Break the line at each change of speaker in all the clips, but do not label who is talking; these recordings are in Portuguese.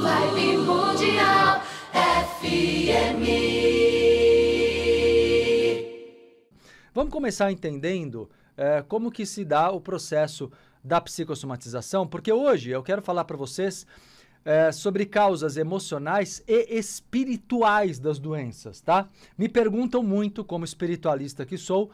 Vibe Mundial FM.
Vamos começar entendendo eh, como que se dá o processo da psicossomatização, porque hoje eu quero falar para vocês eh, sobre causas emocionais e espirituais das doenças, tá? Me perguntam muito, como espiritualista que sou,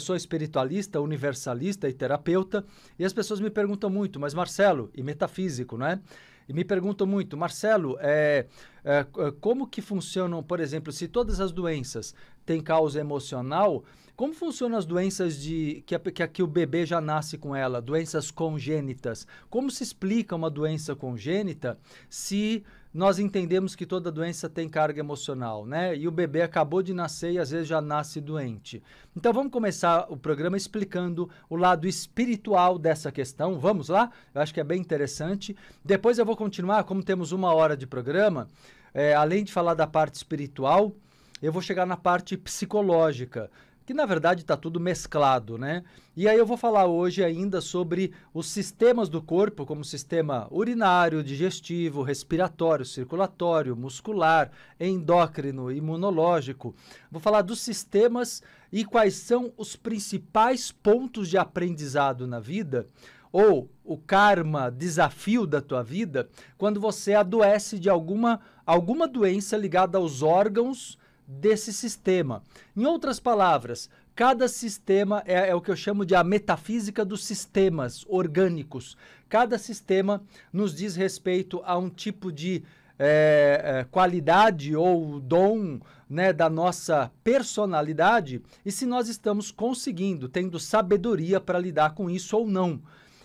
sou espiritualista, universalista e terapeuta, e as pessoas me perguntam muito, mas Marcelo, e metafísico, não é? E me perguntam muito, Marcelo, é, é, como que funcionam, por exemplo, se todas as doenças têm causa emocional, como funcionam as doenças de que, que, que o bebê já nasce com ela, doenças congênitas? Como se explica uma doença congênita se nós entendemos que toda doença tem carga emocional, né? E o bebê acabou de nascer e às vezes já nasce doente. Então vamos começar o programa explicando o lado espiritual dessa questão. Vamos lá? Eu acho que é bem interessante. Depois eu vou continuar, como temos uma hora de programa, é, além de falar da parte espiritual, eu vou chegar na parte psicológica que na verdade está tudo mesclado, né? E aí eu vou falar hoje ainda sobre os sistemas do corpo, como sistema urinário, digestivo, respiratório, circulatório, muscular, endócrino, imunológico. Vou falar dos sistemas e quais são os principais pontos de aprendizado na vida ou o karma, desafio da tua vida, quando você adoece de alguma, alguma doença ligada aos órgãos desse sistema. Em outras palavras, cada sistema é, é, o que eu chamo de a metafísica dos sistemas orgânicos. Cada sistema nos diz respeito a um tipo de é, é, qualidade ou dom né, da nossa personalidade e se nós estamos conseguindo, tendo sabedoria para lidar com isso ou não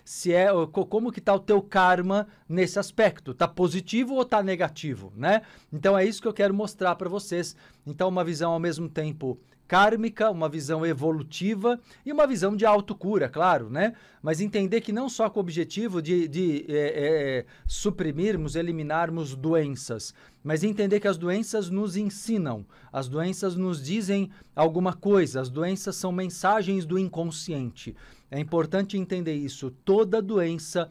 se é como que tá o teu karma nesse aspecto, tá positivo ou tá negativo, né? Então é isso que eu quero mostrar para vocês. Então uma visão ao mesmo tempo kármica, uma visão evolutiva e uma visão de autocura, claro, né? Mas entender que não só com o objetivo de, de é, é, suprimirmos, eliminarmos doenças, mas entender que as doenças nos ensinam, as doenças nos dizem alguma coisa, as doenças são mensagens do inconsciente. É importante entender isso. Toda doença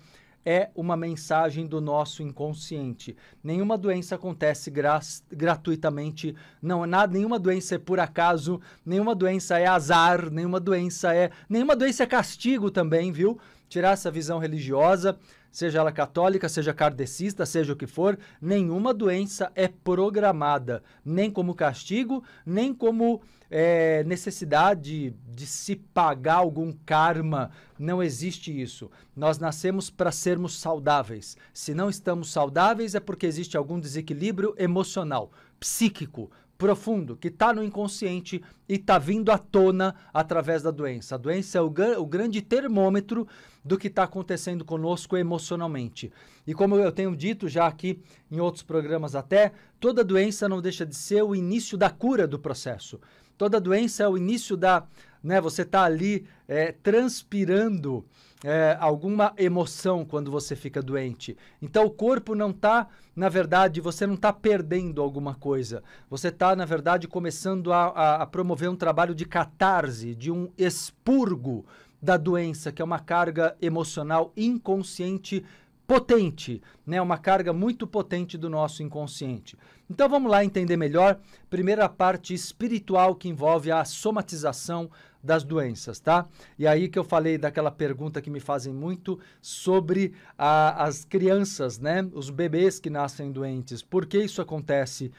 é uma mensagem do nosso inconsciente. Nenhuma doença acontece gra gratuitamente, não, nada, nenhuma doença é por acaso, nenhuma doença é azar, nenhuma doença é, nenhuma doença é castigo também, viu? Tirar essa visão religiosa, seja ela católica, seja kardecista, seja o que for, nenhuma doença é programada, nem como castigo, nem como é, necessidade de se pagar algum karma. Não existe isso. Nós nascemos para sermos saudáveis. Se não estamos saudáveis, é porque existe algum desequilíbrio emocional, psíquico, profundo que está no inconsciente e está vindo à tona através da doença. A doença é o, o grande termômetro do que está acontecendo conosco emocionalmente. E como eu tenho dito já aqui em outros programas até, toda doença não deixa de ser o início da cura do processo. Toda doença é o início da. Né, você está ali é, transpirando é, alguma emoção quando você fica doente. Então o corpo não está, na verdade, você não está perdendo alguma coisa. Você está, na verdade, começando a, a, a promover um trabalho de catarse, de um expurgo da doença, que é uma carga emocional inconsciente potente, né? Uma carga muito potente do nosso inconsciente. Então vamos lá entender melhor. Primeira parte espiritual que envolve a somatização das doenças, tá? E aí que eu falei daquela pergunta que me fazem muito sobre a, as crianças, né? Os bebês que nascem doentes. Por que isso acontece?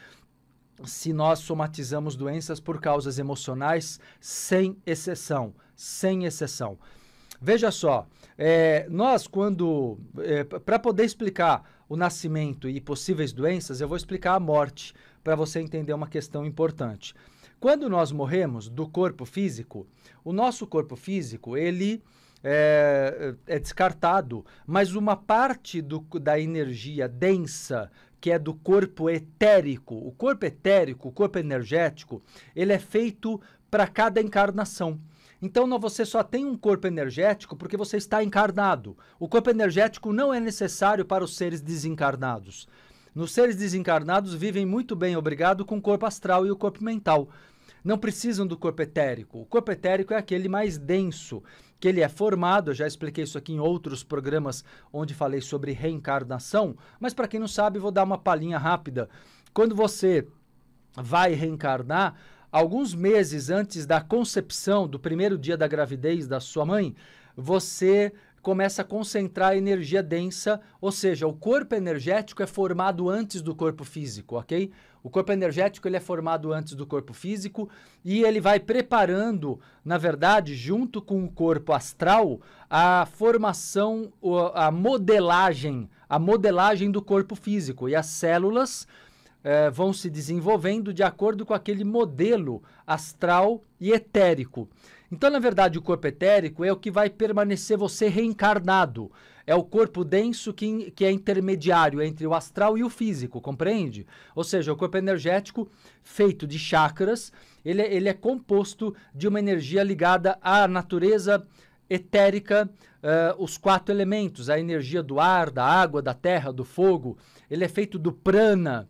Se nós somatizamos doenças por causas emocionais, sem exceção, sem exceção. Veja só, é, nós quando, é, para poder explicar o nascimento e possíveis doenças, eu vou explicar a morte para você entender uma questão importante. Quando nós morremos do corpo físico, o nosso corpo físico ele é, é descartado, mas uma parte do, da energia densa que é do corpo etérico, o corpo etérico, o corpo energético, ele é feito para cada encarnação. Então não, você só tem um corpo energético porque você está encarnado. O corpo energético não é necessário para os seres desencarnados. Nos seres desencarnados vivem muito bem, obrigado, com o corpo astral e o corpo mental. não precisam do corpo etérico. O corpo etérico é aquele mais denso, que ele é formado, eu já expliquei isso aqui em outros programas onde falei sobre reencarnação, mas para quem não sabe, vou dar uma palhinha rápida. Quando você vai reencarnar, alguns meses antes da concepção, do primeiro dia da gravidez da sua mãe, você começa a concentrar energia densa, ou seja, o corpo energético é formado antes do corpo físico, ok? O corpo energético ele é formado antes do corpo físico e ele vai preparando, na verdade, junto com o corpo astral, a formação, a modelagem, a modelagem do corpo físico e as células eh, vão se desenvolvendo de acordo com aquele modelo astral e etérico. Então, na verdade, o corpo etérico é o que vai permanecer você reencarnado. É o corpo denso que, que é intermediário entre o astral e o físico, compreende? Ou seja, o corpo energético feito de chakras, ele, ele é composto de uma energia ligada à natureza etérica, uh, os quatro elementos, a energia do ar, da água, da terra, do fogo. Ele é feito do prana,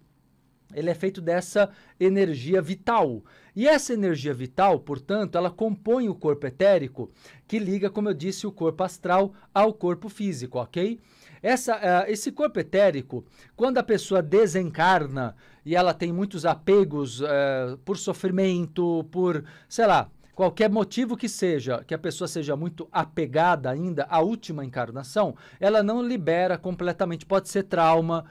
ele é feito dessa energia vital. E essa energia vital, portanto, ela compõe o corpo etérico, que liga, como eu disse, o corpo astral ao corpo físico, ok? Essa, uh, esse corpo etérico, quando a pessoa desencarna e ela tem muitos apegos uh, por sofrimento, por, sei lá, qualquer motivo que seja, que a pessoa seja muito apegada ainda à última encarnação, ela não libera completamente. Pode ser trauma,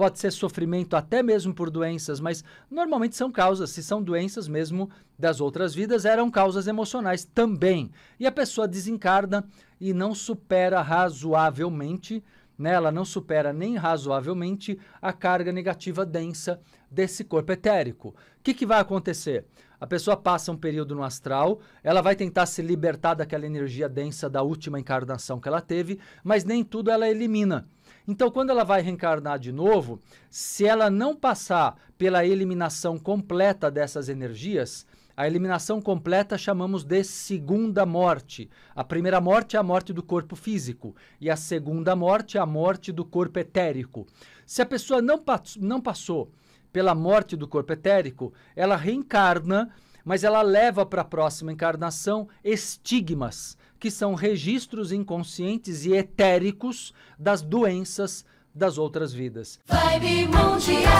pode ser sofrimento até mesmo por doenças, mas normalmente são causas, se são doenças mesmo das outras vidas, eram causas emocionais também. E a pessoa desencarna e não supera razoavelmente, né? ela não supera nem razoavelmente a carga negativa densa desse corpo etérico. O que, que vai acontecer? A pessoa passa um período no astral, ela vai tentar se libertar daquela energia densa da última encarnação que ela teve, mas nem tudo ela elimina. Então, quando ela vai reencarnar de novo, se ela não passar pela eliminação completa dessas energias, a eliminação completa chamamos de segunda morte. A primeira morte é a morte do corpo físico e a segunda morte é a morte do corpo etérico. Se a pessoa não, não passou pela morte do corpo etérico, ela reencarna, mas ela leva para a próxima encarnação estigmas que são registros inconscientes e etéricos das doenças das outras vidas.
Vibe Mundial 95 FM